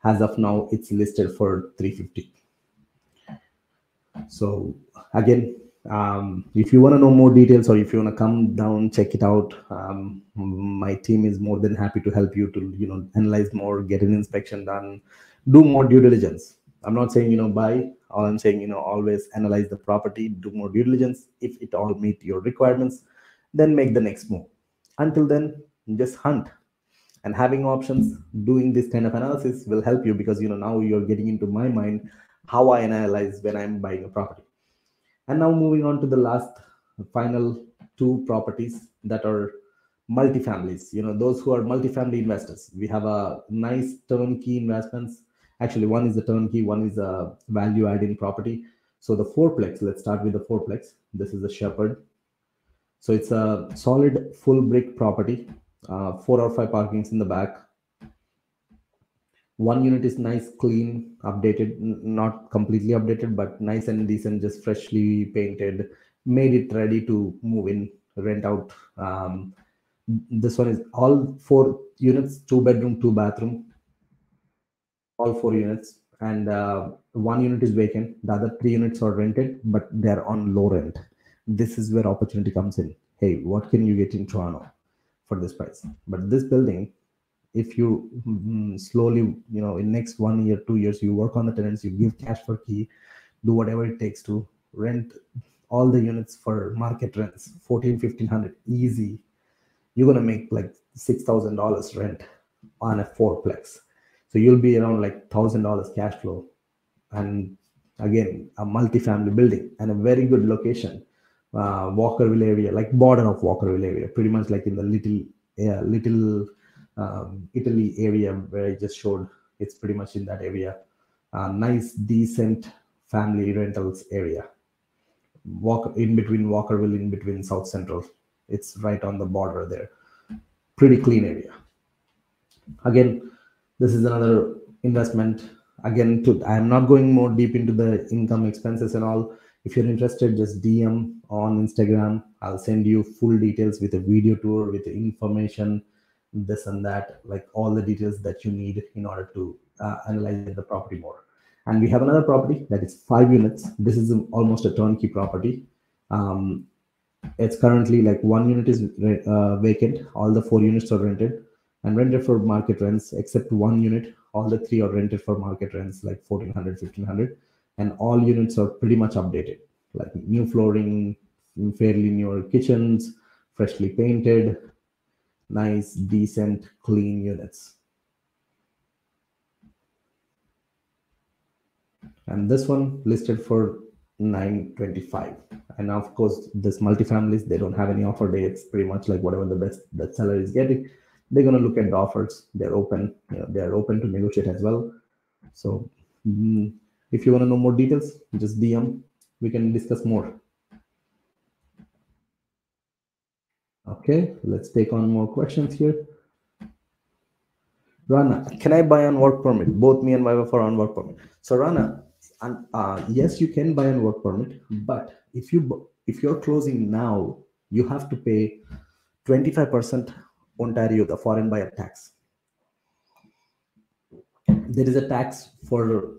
As of now, it's listed for 350 So again, um, if you want to know more details or if you want to come down check it out. Um, my team is more than happy to help you to you know analyze more get an inspection done do more due diligence. I'm not saying you know buy. All i'm saying you know always analyze the property do more due diligence. If it all meet your requirements then make the next move. Until then just hunt. And having options doing this kind of analysis will help you because you know now you're getting into my mind how i analyze when i'm buying a property and now moving on to the last final two properties that are multifamilies you know those who are multifamily investors we have a nice turnkey investments Actually, one is a turnkey, one is a value adding property. So the fourplex, let's start with the fourplex. This is the Shepherd. So it's a solid full brick property, uh, four or five parkings in the back. One unit is nice, clean, updated, not completely updated, but nice and decent, just freshly painted, made it ready to move in, rent out. Um, this one is all four units, two bedroom, two bathroom, all four units and uh, one unit is vacant the other three units are rented but they're on low rent this is where opportunity comes in hey what can you get in toronto for this price but this building if you mm, slowly you know in next one year two years you work on the tenants you give cash for key do whatever it takes to rent all the units for market rents 14 1500 easy. You're going to make like $6000 rent on a fourplex. So you'll be around like thousand dollars cash flow, and again a multi-family building and a very good location, uh, Walkerville area, like border of Walkerville area, pretty much like in the little yeah, little um, Italy area where I just showed. It's pretty much in that area. Uh, nice, decent family rentals area. Walk in between Walkerville, in between South Central. It's right on the border there. Pretty clean area. Again, this is another investment again to i'm not going more deep into the income expenses and all if you're interested just dm on instagram i'll send you full details with a video tour with information this and that like all the details that you need in order to uh, analyze the property more. And we have another property that is five units. This is almost a turnkey property. Um, it's currently like one unit is uh, vacant. All the four units are rented. And rented for market rents except one unit all the three are rented for market rents like 1400 1500 and all units are pretty much updated like new flooring fairly newer kitchens freshly painted nice decent clean units. And this one listed for 925 and of course this multifamilies they don't have any offer dates pretty much like whatever the best the seller is getting. They're going to look at the offers. They're open you know, they're open to negotiate as well. So mm, if you want to know more details just dm we can discuss more Okay, let's take on more questions here. Rana, can I buy on work permit? Both me and my wife are on work permit. So Rana, and uh, yes, you can buy on work permit, but if you if you're closing now, you have to pay 25% Ontario, the foreign buyer tax. There is a tax for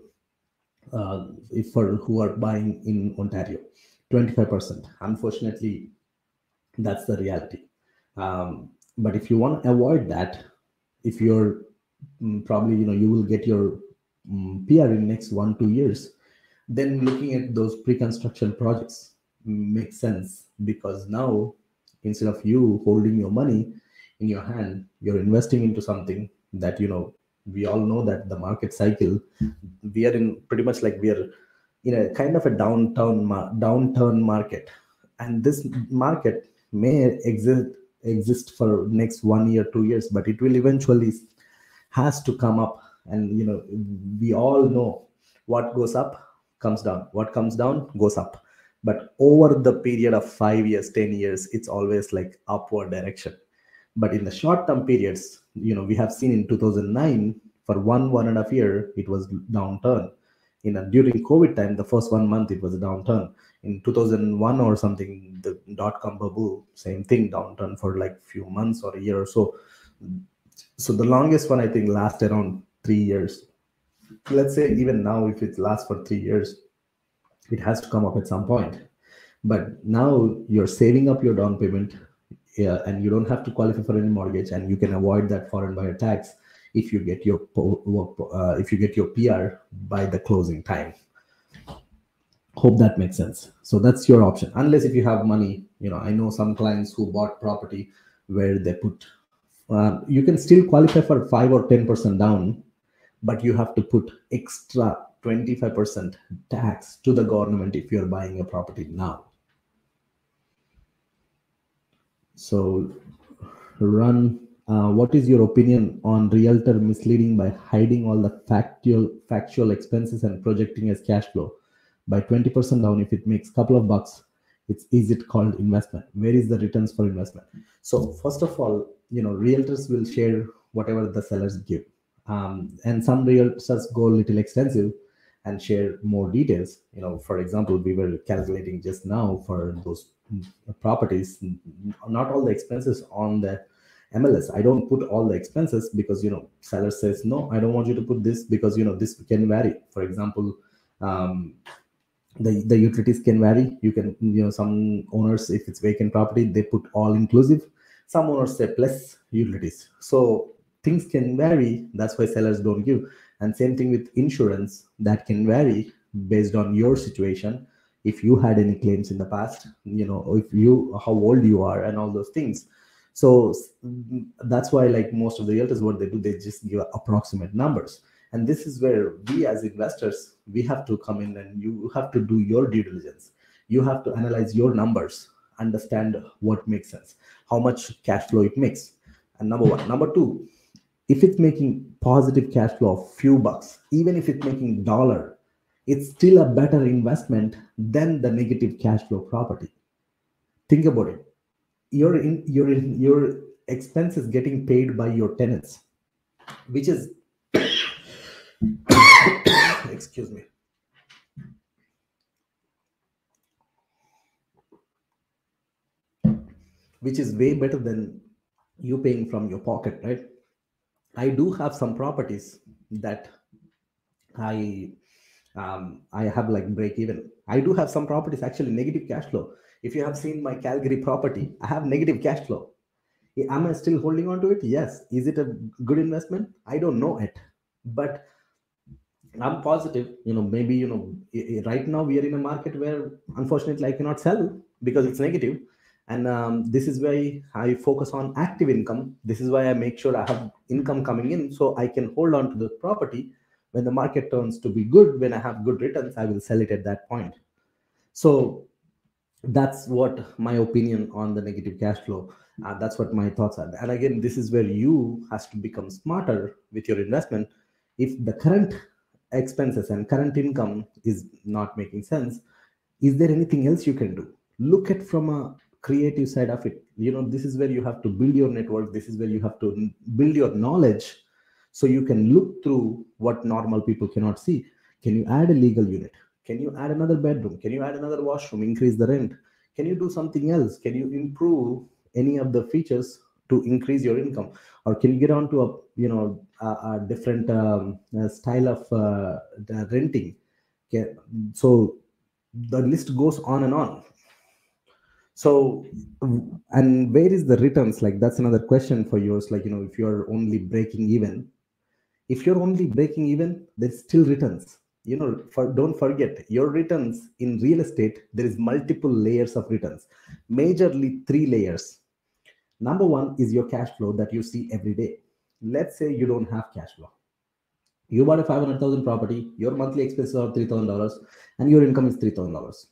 uh, for who are buying in Ontario, 25%. Unfortunately, that's the reality. Um, but if you want to avoid that, if you're Mm, probably you know you will get your um, mm, PR in next one two years, then looking at those pre-construction projects makes sense because now instead of you holding your money in your hand, you're investing into something that you know we all know that the market cycle we are in pretty much like we are in a kind of a downtown downturn market and this market may exist exist for next one year two years but it will eventually has to come up. And you know we all know what goes up comes down. What comes down goes up. But over the period of 5 years 10 years it's always like upward direction. But in the short term periods you know we have seen in 2009 for one one and a half year it was downturn. In a, during covid time the first one month it was a downturn in 2001 or something the dot com bubble same thing downturn for like few months or a year or so. So the longest one i think lasts around three years. Let's say even now if it lasts for three years it has to come up at some point. But now you're saving up your down payment yeah, and you don't have to qualify for any mortgage and you can avoid that foreign buyer tax if you get your uh, if you get your pr by the closing time hope that makes sense. So that's your option. Unless if you have money you know i know some clients who bought property where they put uh, you can still qualify for 5 or 10% down but you have to put extra 25% tax to the government if you're buying a property now. So run uh, what is your opinion on realtor misleading by hiding all the factual factual expenses and projecting as cash flow by 20% down if it makes a couple of bucks it's is it called investment? Where is the returns for investment? So first of all you know realtors will share whatever the sellers give. Um, and some realtors go a little extensive and share more details. You know for example we were calculating just now for those properties not all the expenses on the mls i don't put all the expenses because you know seller says no i don't want you to put this because you know this can vary. For example um, the the utilities can vary. You can you know some owners if it's vacant property they put all inclusive. Some owners say plus utilities. So things can vary. That's why sellers don't give. And same thing with insurance. That can vary based on your situation. If you had any claims in the past you know if you how old you are and all those things. So that's why like most of the realtors what they do they just give approximate numbers and this is where we as investors we have to come in and you have to do your due diligence. You have to analyze your numbers understand what makes sense how much cash flow it makes. And number one. Number two if it's making positive cash flow of few bucks even if it's making dollar it's still a better investment than the negative cash flow property. Think about it. Your in your in your expenses getting paid by your tenants which is excuse me. Which is way better than you paying from your pocket right? I do have some properties that i um, i have like break even. I do have some properties actually negative cash flow. If you have seen my calgary property i have negative cash flow. Am i still holding on to it? Yes. Is it a good investment? I don't know it. But I'm positive, you know, maybe, you know, right now we are in a market where unfortunately I cannot sell because it's negative. And um, this is why I focus on active income. This is why I make sure I have income coming in so I can hold on to the property. When the market turns to be good, when I have good returns, I will sell it at that point. So that's what my opinion on the negative cash flow. Uh, that's what my thoughts are. And again, this is where you has to become smarter with your investment. If the current expenses and current income is not making sense is there anything else you can do? Look at from a creative side of it. You know this is where you have to build your network this is where you have to build your knowledge so you can look through what normal people cannot see. Can you add a legal unit? Can you add another bedroom? Can you add another washroom? Increase the rent? Can you do something else? Can you improve any of the features to increase your income or can you get on to a you know a, a different um, style of uh, renting? Okay. so the list goes on and on. So and where is the returns? Like that's another question for yours like you know if you're only breaking even if you're only breaking even there's still returns. You know for, don't forget your returns in real estate there is multiple layers of returns majorly three layers number one is your cash flow that you see every day. Let's say you don't have cash flow. You bought a 500000 property your monthly expenses are $3000 and your income is $3000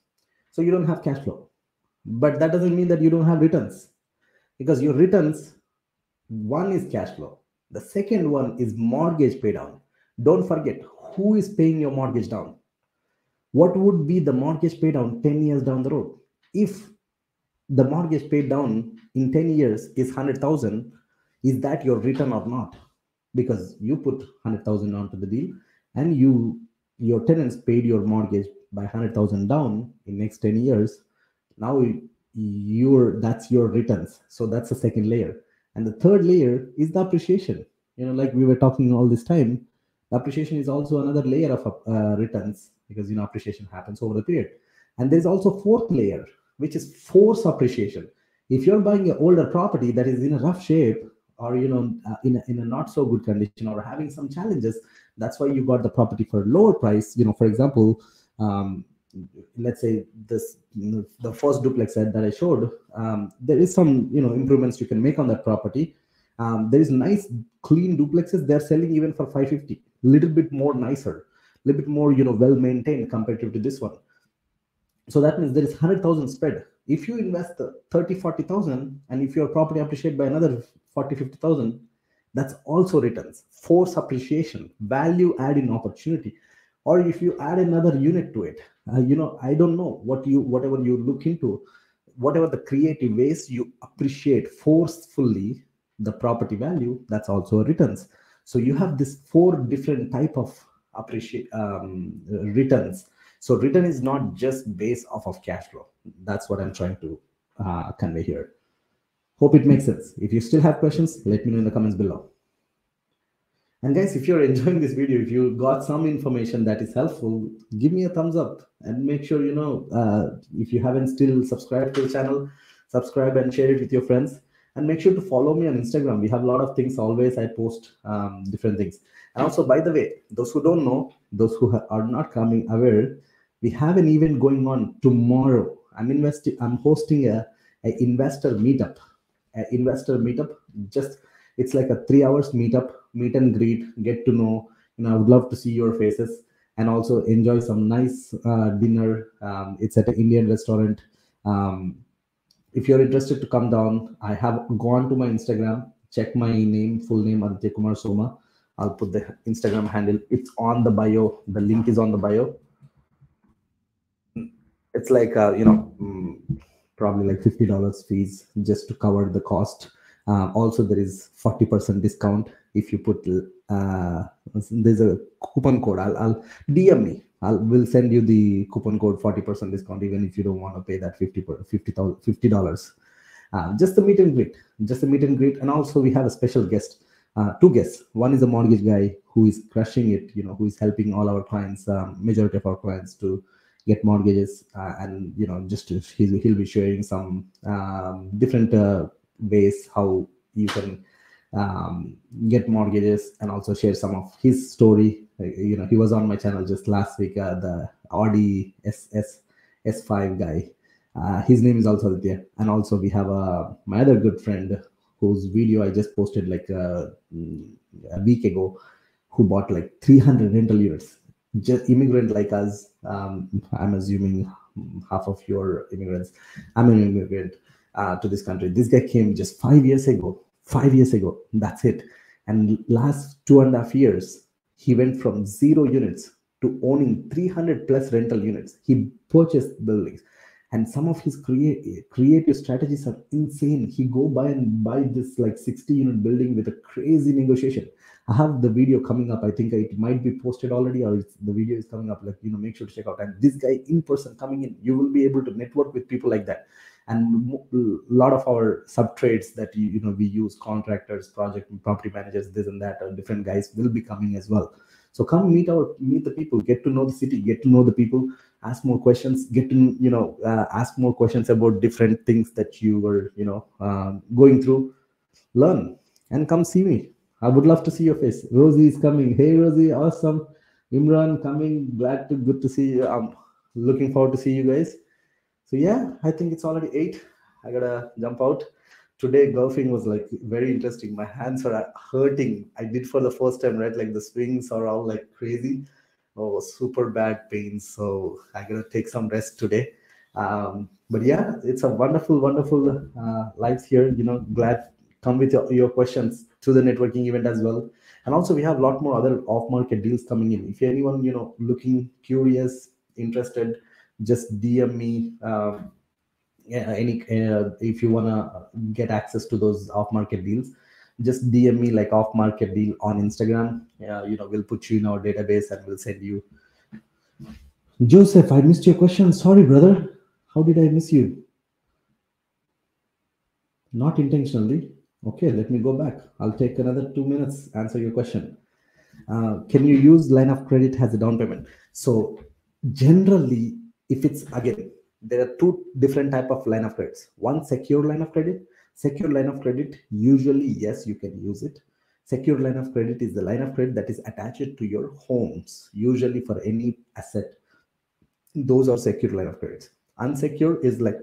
so you don't have cash flow. But that doesn't mean that you don't have returns because your returns one is cash flow. The second one is mortgage pay down. Don't forget who is paying your mortgage down? What would be the mortgage pay down 10 years down the road? If the mortgage paid down in 10 years is 100000 is that your return or not? Because you put 100000 onto the deal and you your tenants paid your mortgage by 100000 down in next 10 years. Now your that's your returns. So that's the second layer. And the third layer is the appreciation. You know like we were talking all this time appreciation is also another layer of uh, returns because you know appreciation happens over the period. And there's also fourth layer which is force appreciation. If you're buying an older property that is in a rough shape or you know uh, in, a, in a not so good condition or having some challenges that's why you got the property for a lower price. You know for example um, let's say this the first duplex that i showed um, there is some you know improvements you can make on that property. Um, there is nice clean duplexes. They're selling even for 550 little bit more nicer. A little bit more you know well maintained compared to this one so that means there is 100000 spread. If you invest 30 40000 and if your property appreciate by another 40 50000 that's also returns. Force appreciation value adding opportunity. Or if you add another unit to it uh, you know i don't know what you whatever you look into whatever the creative ways you appreciate forcefully the property value that's also returns. So you have this four different type of appreciate um, returns so return is not just based off of cash flow. That's what i'm trying to uh, convey here. Hope it makes sense. If you still have questions let me know in the comments below. And guys if you're enjoying this video if you got some information that is helpful give me a thumbs up and make sure you know uh, if you haven't still subscribed to the channel subscribe and share it with your friends. And make sure to follow me on instagram. We have a lot of things always i post um, different things. And also by the way those who don't know those who are not coming aware we have an event going on tomorrow i'm investing i'm hosting a, a investor meetup a investor meetup just it's like a three hours meetup meet and greet get to know you know i would love to see your faces and also enjoy some nice uh, dinner um, it's at an indian restaurant um, if you're interested to come down, I have gone to my Instagram, check my name, full name, Aditya Kumar Soma. I'll put the Instagram handle. It's on the bio. The link is on the bio. It's like, uh, you know, mm, probably like $50 fees just to cover the cost. Uh, also, there is 40% discount if you put, uh, there's a coupon code. I'll, I'll DM me I'll will send you the coupon code 40% discount even if you don't want to pay that 50 50 dollars. Uh, just the meet and greet, just the meet and greet, and also we have a special guest, uh, two guests. One is a mortgage guy who is crushing it, you know, who is helping all our clients, um, majority of our clients to get mortgages, uh, and you know, just he'll, he'll be sharing some um, different uh, ways how you can um, get mortgages and also share some of his story. You know he was on my channel just last week uh, the audi ss s5 guy. Uh, his name is also there and also we have uh, my other good friend whose video i just posted like uh, a week ago who bought like 300 rental units just immigrant like us um, i'm assuming half of your immigrants i'm an immigrant uh, to this country. This guy came just five years ago five years ago that's it. And last two and a half years he went from zero units to owning 300 plus rental units. He purchased buildings and some of his create, creative strategies are insane. He go by and buy this like 60 unit building with a crazy negotiation. I have the video coming up. I think it might be posted already or the video is coming up. Like you know make sure to check out. And this guy in person coming in you will be able to network with people like that. And a lot of our sub trades that you, you know we use contractors project property managers this and that or different guys will be coming as well. So come meet our meet the people. Get to know the city. Get to know the people ask more questions get to you know uh, ask more questions about different things that you were you know uh, going through. Learn and come see me. I would love to see your face. Rosie is coming. Hey rosie awesome. Imran coming. Glad to good to see you. I'm looking forward to see you guys. So yeah i think it's already eight. I gotta jump out. Today golfing was like very interesting. My hands are hurting. I did for the first time right? Like the swings are all like crazy oh super bad pain. So i gotta take some rest today. Um, but yeah it's a wonderful wonderful uh, life here. You know glad come with your, your questions to the networking event as well. And also we have a lot more other off market deals coming in. If anyone you know looking curious interested just dm me um, yeah, any uh, if you want to get access to those off market deals just DM me like off market deal on Instagram. Yeah, you know, we'll put you in our database and we'll send you. Joseph, I missed your question. Sorry, brother. How did I miss you? Not intentionally. Okay, let me go back. I'll take another two minutes, answer your question. Uh, can you use line of credit as a down payment? So generally, if it's again, there are two different type of line of credits. One secure line of credit Secure line of credit, usually, yes, you can use it. Secure line of credit is the line of credit that is attached to your homes, usually for any asset. Those are secure line of credits. Unsecure is like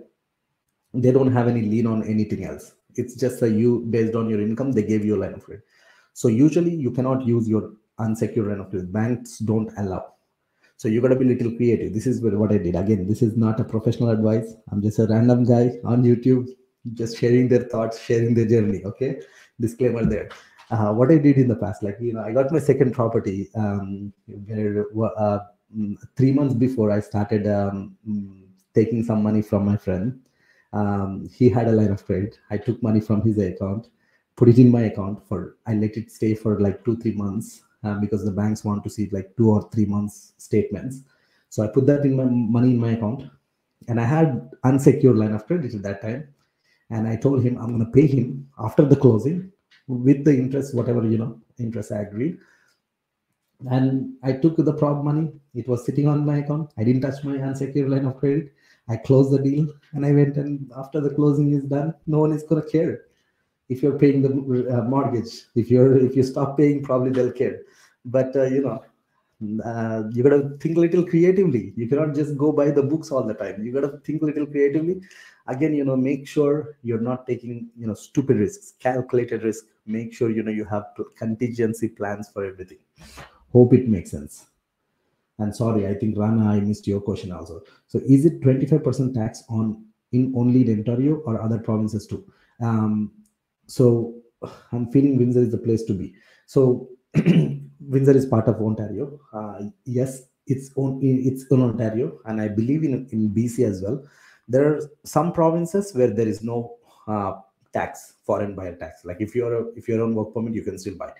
they don't have any lien on anything else. It's just a you based on your income, they gave you a line of credit. So usually you cannot use your unsecured line of credit. Banks don't allow. So you got to be a little creative. This is what I did. Again, this is not a professional advice. I'm just a random guy on YouTube just sharing their thoughts, sharing their journey. Okay, disclaimer there. Uh, what I did in the past, like you know, I got my second property um, where, uh, mm, three months before I started um, mm, taking some money from my friend. Um, he had a line of credit. I took money from his account, put it in my account for. I let it stay for like two three months uh, because the banks want to see like two or three months statements. So I put that in my money in my account, and I had unsecured line of credit at that time and I told him I'm going to pay him after the closing with the interest, whatever you know, interest I agreed. And I took the prop money. It was sitting on my account. I didn't touch my unsecured line of credit. I closed the deal and I went and after the closing is done, no one is going to care if you're paying the uh, mortgage. If you're if you stop paying, probably they'll care. But uh, you know, uh, you got to think a little creatively you cannot just go by the books all the time you got to think a little creatively again you know make sure you're not taking you know stupid risks calculated risk. Make sure you know you have contingency plans for everything. Hope it makes sense. And sorry i think rana i missed your question also. So is it 25% tax on in only in ontario or other provinces too? Um, so i'm feeling windsor is the place to be. So Windsor is part of Ontario. Uh, yes, it's on it's in Ontario, and I believe in in BC as well. There are some provinces where there is no uh, tax, foreign buyer tax. Like if you're a, if you're on work permit, you can still buy.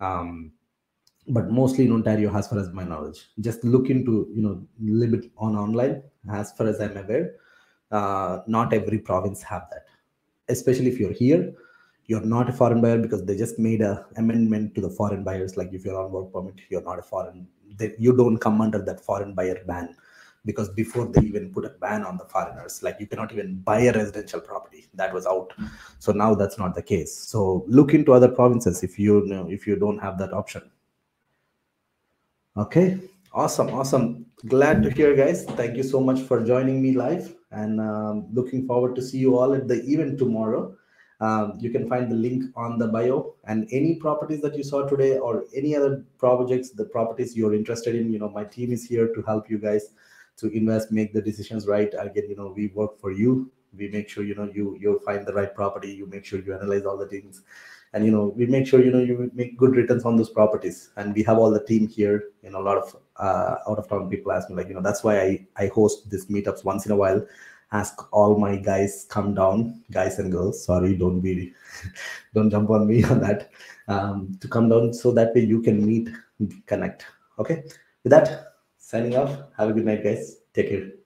Um, but mostly in Ontario, as far as my knowledge, just look into you know a little bit on online. As far as I'm aware, uh, not every province have that. Especially if you're here, you're not a foreign buyer because they just made a amendment to the foreign buyers like if you're on work permit you're not a foreign they, you don't come under that foreign buyer ban because before they even put a ban on the foreigners like you cannot even buy a residential property. That was out. So now that's not the case. So look into other provinces if you know if you don't have that option. Okay. Awesome awesome. Glad to hear guys. Thank you so much for joining me live. And um, looking forward to see you all at the event tomorrow. Um, you can find the link on the bio. And any properties that you saw today or any other projects, the properties you're interested in, you know, my team is here to help you guys to invest, make the decisions right. Again, you know, we work for you. We make sure, you know, you, you find the right property. You make sure you analyze all the things and, you know, we make sure, you know, you make good returns on those properties. And we have all the team here, you know, a lot of uh, out of town people ask me like, you know, that's why I, I host these meetups once in a while ask all my guys come down, guys and girls. Sorry, don't be, don't jump on me on that. Um, to come down so that way you can meet, connect. Okay. With that, signing off. Have a good night, guys. Take care.